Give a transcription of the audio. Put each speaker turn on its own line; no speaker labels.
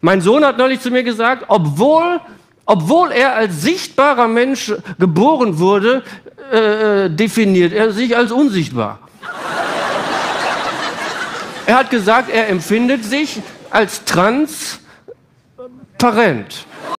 Mein Sohn hat neulich zu mir gesagt, obwohl, obwohl er als sichtbarer Mensch geboren wurde, äh, äh definiert er sich als unsichtbar. er hat gesagt, er empfindet sich als transparent.